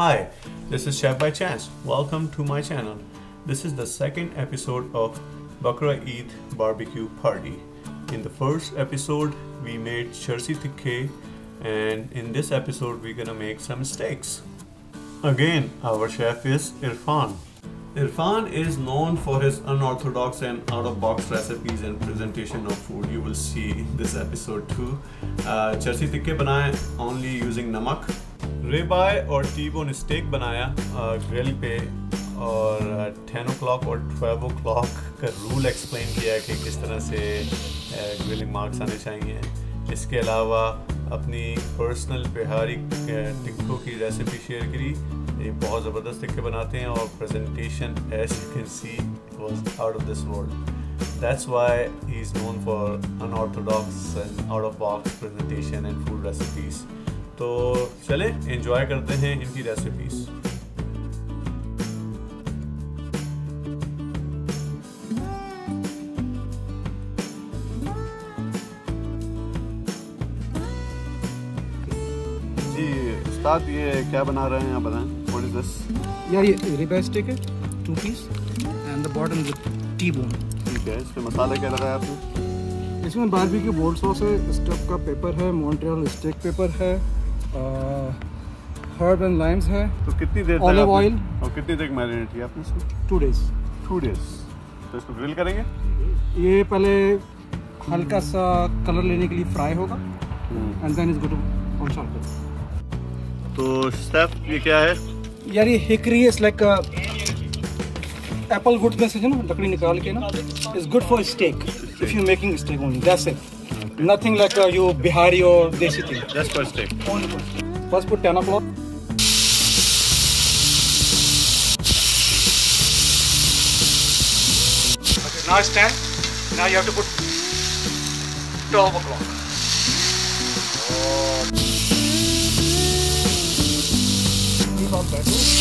Hi, this is Chef by Chance. Welcome to my channel. This is the second episode of Bakra Eid barbecue party. In the first episode, we made chersi tikke and in this episode, we're gonna make some steaks. Again, our chef is Irfan. Irfan is known for his unorthodox and out-of-box recipes and presentation of food. You will see this episode too. Uh, chersi tikke banaye only using namak रिबाई और T-bone stake बनाया grill पे, और ten o'clock और twelve o'clock का rule explain किया कि किस तरह से ग्रिलिंग मार्क्स आने चाहिए। इसके अलावा अपनी पर्सनल बिहारी टिक्कों की रेसिपी शेयर करी। ये बहुत ज़बरदस्त टिक्के बनाते हैं और presentation as you can see was out of this world That's why he's known for unorthodox and out of box presentation and food recipes. तो चले एंजॉय करते हैं इनकी रेसिपीज़ उस्ताद ये क्या बना रहे हैं आप बताएँ? व्हाट इज़ दिस यार ये रिबे स्टिक है two piece and the bottom with T bone ठीक है इसमें मसाला क्या लगाया आपने? इसमें बारबेक्यू बोल्ड सॉस है स्टफ़ का पेपर है मॉन्ट्रियल स्टेक पेपर है हर्ब एंड लाइम्स है। तो कितनी देर Olive oil. और कितनी देर मैरिनेट किया आपने इसको? टू डेज़ टू डेज़ तो इसको ग्रिल करेंगे? ये पहले हल्का सा कलर लेने के लिए फ्राई होगा। And then is good on charcoal तो स्टेप ये क्या है? यार ये hickory is like apple wood में से जो ना लकड़ी निकाल के ना is good for steak if you making steak only that's it nothing like you Bihari और desi thing just for steak First put 10 o'clock. Okay, now it's 10. Now you have to put 12 o'clock. Keep up that.